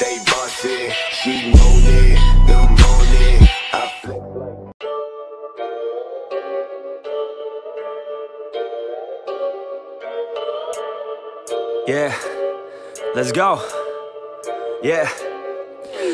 They bustin', she moaning, the moaning. I flex like Yeah, let's go. Yeah.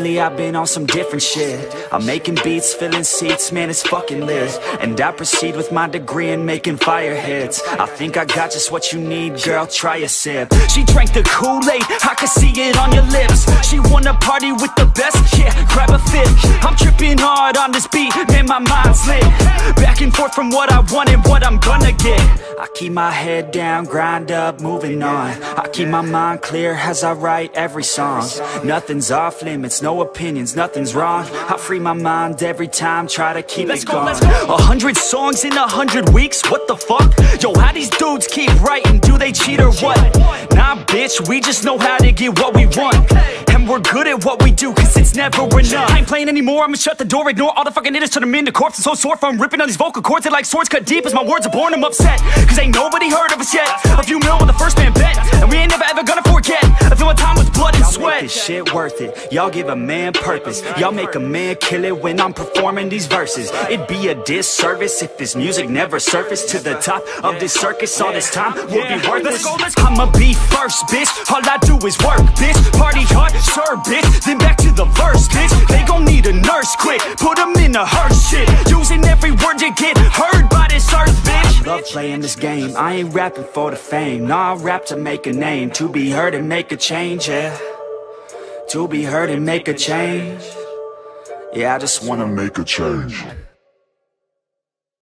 Lately I've been on some different shit. I'm making beats, filling seats, man it's fucking lit. And I proceed with my degree in making fire hits. I think I got just what you need, girl, try a sip. She drank the Kool-Aid, I could see it on your lips. She wanna party with the best, yeah, grab a fit I'm tripping hard on this beat, my mind's lit Back and forth from what I want and what I'm gonna get. I keep my head down, grind up, moving on. I keep my mind clear as I write every song. Nothing's off limits, no opinions, nothing's wrong. I free my mind every time, try to keep Let's it go, going. go. A hundred songs in a hundred weeks, what the fuck? Yo, how these dudes keep writing, do they cheat or what? Nah, bitch, we just know how to get what we want we're good at what we do, cause it's never enough. I ain't playing anymore, I'ma shut the door, ignore all the fucking hitters Turn them into corpses, so sore from ripping on these vocal cords They like swords cut deep as my words are born, I'm upset Cause ain't nobody heard of us yet. A few mil when the first man bet And we ain't never ever gonna forget shit worth it. Y'all give a man purpose. Y'all make a man kill it when I'm performing these verses. It'd be a disservice if this music never surfaced To the top of this circus All this time. Would be worthless I'ma be first, bitch. All I do is work, bitch. Party hard, sure, bitch Then back to the verse, bitch. They gon' need a nurse quick. Put them in a hearse shit. Using every word to get heard by this earth, bitch. Love playing this game. I ain't rapping for the fame. Nah, I rap to make a name. To be heard and make a change, yeah To be heard and make a change Yeah, I just wanna make a change.